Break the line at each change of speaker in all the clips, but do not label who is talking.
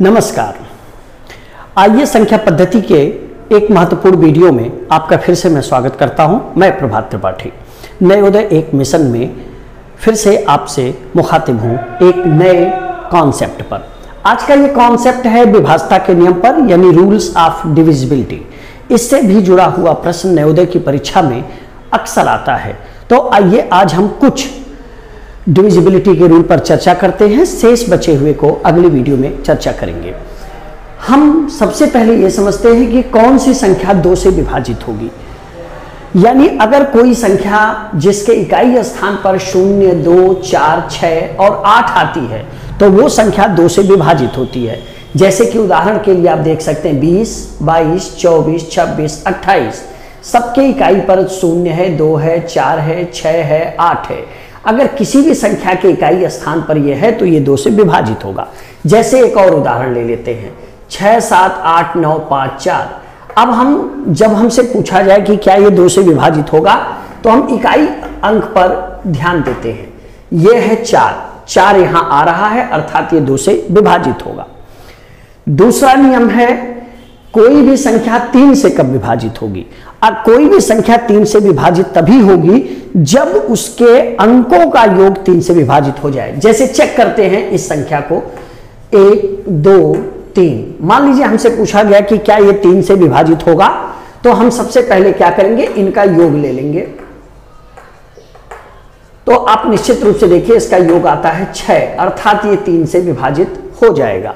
नमस्कार। आइए संख्या पद्धति के एक महत्वपूर्ण वीडियो में आपका फिर से मैं स्वागत करता हूँ। मैं प्रभात त्रिपाठी। नए उदय एक मिशन में फिर से आपसे मुखातिब हूँ एक नए कॉन्सेप्ट पर। आज का ये कॉन्सेप्ट है विभाजता के नियम पर, यानी रूल्स ऑफ़ डिविजिबिलिटी इससे भी जुड़ा हुआ प्रश्न नवोदय की परीक्षा में अक्सर आता है। तो आइए आज हम कुछ डिविजिबिलिटी के रूल पर चर्चा करते हैं। शेष बचे हुए को अगली वीडियो में चर्चा करेंगे। हम सबसे पहले ये समझते हैं कि कौन सी संख्या दो से विभाजित होगी। यानी अगर कोई संख्या जिसके इकाई स्थान पर शून्य, दो, चार छ और आठ आती है तो वो संख्या दो से विभाजित होती है। जैसे कि उदाहरण के लिए आप देख सकते हैं, बीस, बाईस, चौबीस, छब्बीस, अट्ठाईस। सबके इकाई पर शून्य है, दो है, चार है छ है, आठ है। अगर किसी भी संख्या के इकाई स्थान पर यह है तो ये दो से विभाजित होगा। जैसे एक और उदाहरण ले लेते हैं। छह, सात, आठ, नौ, पाँच, चार। अब हम, जब हमसे पूछा जाए कि क्या ये दो से विभाजित होगा तो हम इकाई अंक पर ध्यान देते हैं। यह है चार। चार यहाँ आ रहा है, अर्थात ये दो से विभाजित होगा। दूसरा नियम है कोई भी संख्या तीन से कब विभाजित होगी? और कोई भी संख्या तीन से विभाजित तभी होगी जब उसके अंकों का योग तीन से विभाजित हो जाए। जैसे चेक करते हैं इस संख्या को। एक, दो, तीन। मान लीजिए हमसे पूछा गया कि क्या ये तीन से विभाजित होगा? तो हम सबसे पहले क्या करेंगे? इनका योग ले लेंगे। तो आप निश्चित रूप से देखिए इसका योग आता है छह। अर्थात ये तीन से विभाजित हो जाएगा।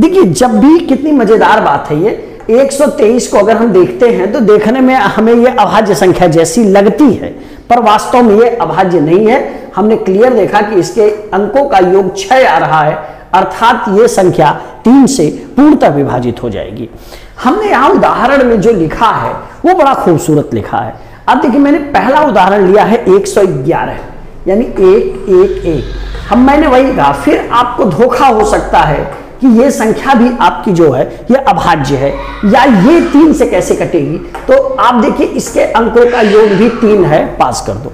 देखिए, जब भी कितनी मज़ेदार बात है ये 123 को अगर हम देखते हैं तो देखने में हमें ये अभाज्य संख्या जैसी लगती है, पर वास्तव में ये अभाज्य नहीं है। हमने क्लियर देखा कि इसके अंकों का योग छह आ रहा है, अर्थात ये संख्या तीन से पूर्णतः विभाजित हो जाएगी। हमने यहाँ उदाहरण में जो लिखा है, वो बड़ा खूबसूरत लिखा है। अब देखिए, मैंने पहला उदाहरण लिया है 111 यानी एक एक एक। हम मैंने वही कहा फिर आपको धोखा हो सकता है कि ये संख्या भी आपकी जो है, ये अभाज्य है। या ये तीन से कैसे कटेगी? तो आप देखिए, इसके अंकों का योग भी तीन है, पास कर दो।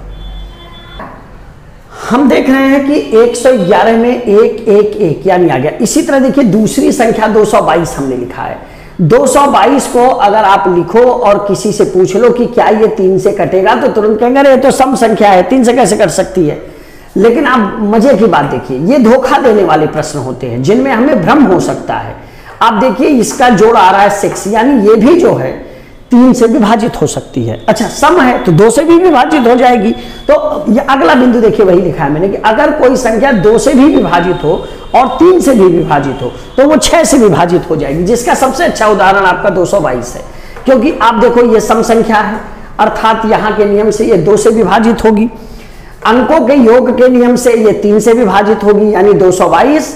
हम देख रहे हैं कि 111 में एक एक एक, यानी आ गया। इसी तरह देखिए, दूसरी संख्या 222 हमने लिखा है। 222 को अगर आप लिखो और किसी से पूछ लो कि क्या ये तीन से कटेगा तो तुरंत कहेंगे, अरे तो सम संख्या है, तीन से कैसे कट सकती है? लेकिन आप मज़े की बात देखिए, ये धोखा देने वाले प्रश्न होते हैं, जिनमें हमें भ्रम हो सकता है। आप देखिए, इसका जोड़ आ रहा है सिक्स यानी ये भी जो है, तीन से विभाजित हो सकती है। अच्छा सम है तो दो से भी विभाजित हो जाएगी। तो ये अगला बिंदु देखिए, वही लिखा है मैंने कि अगर कोई संख्या दो से भी विभाजित हो और तीन से भी विभाजित हो तो वो छह से विभाजित हो जाएगी, जिसका सबसे अच्छा उदाहरण आपका 222 है। क्योंकि आप देखो, ये सम संख्या है, अर्थात यहाँ के नियम से ये दो से विभाजित होगी। अंकों के योग के नियम से ये तीन से विभाजित होगी, यानी 222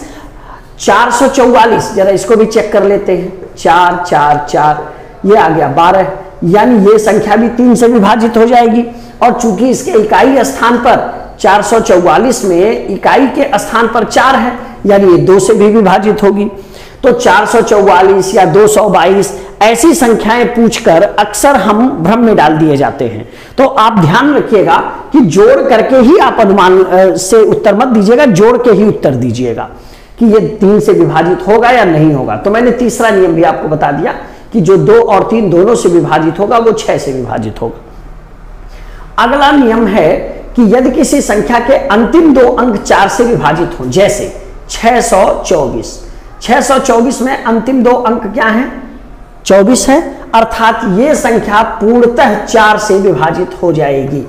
444 जरा इसको भी चेक कर लेते हैं। चार चार चार, ये आ गया बारह। यानी ये संख्या भी तीन से विभाजित हो जाएगी। और चूँकि इसके इकाई स्थान पर 444 में इकाई के स्थान पर चार है, यानी ये दो से भी विभाजित होगी तो 444 या 222 ऐसी संख्याएँ पूछकर अक्सर हम भ्रम में डाल दिए जाते हैं। तो आप ध्यान रखिएगा कि जोड़ करके ही आप अनुमान से उत्तर मत दीजिएगा, जोड़ के ही उत्तर दीजिएगा कि ये तीन से विभाजित होगा या नहीं होगा। तो मैंने तीसरा नियम भी आपको बता दिया कि जो दो और तीन दोनों से विभाजित होगा, वो छह से विभाजित होगा। अगला नियम है कि यदि किसी संख्या के अंतिम दो अंक चार से विभाजित हो, जैसे 624 624 में अंतिम दो अंक क्या हैं? 24 है, अर्थात ये संख्या पूर्णतः चार से विभाजित हो जाएगी।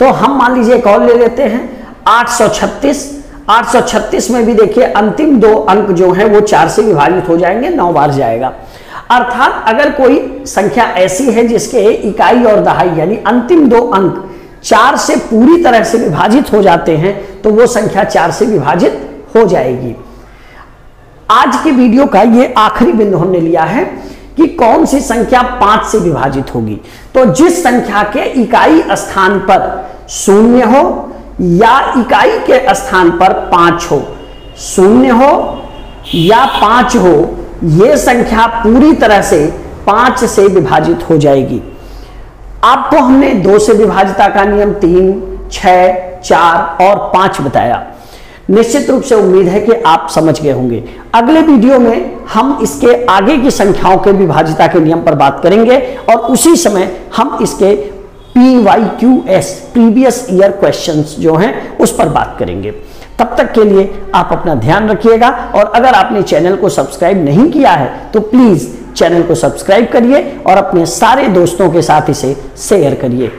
तो हम मान लीजिए एक और ले लेते हैं 836 836 में भी देखिए, अंतिम दो अंक जो हैं वो चार से विभाजित हो जाएँगे, नौ बार जाएगा। अर्थात अगर कोई संख्या ऐसी है जिसके इकाई और दहाई, यानी अंतिम दो अंक चार से पूरी तरह से विभाजित हो जाते हैं तो वो संख्या चार से विभाजित हो जाएगी। आज की वीडियो का ये आखिरी बिंदु हमने लिया है। कि कौन सी संख्या पाँच से विभाजित होगी? तो जिस संख्या के इकाई स्थान पर शून्य हो या इकाई के स्थान पर पाँच हो, शून्य हो या पाँच हो यह संख्या पूरी तरह से पाँच से विभाजित हो जाएगी। आपको हमने दो से विभाजिता का नियम, तीन छ चार और पाँच बताया। निश्चित रूप से उम्मीद है कि आप समझ गए होंगे। अगले वीडियो में हम इसके आगे की संख्याओं के विभाजिता के नियम पर बात करेंगे और उसी समय हम इसके P Y Q S previous year question जो हैं, उस पर बात करेंगे। तब तक के लिए आप अपना ध्यान रखिएगा और अगर आपने चैनल को सब्सक्राइब नहीं किया है तो प्लीज़ चैनल को सब्सक्राइब करिए और अपने सारे दोस्तों के साथ इसे शेयर करिए।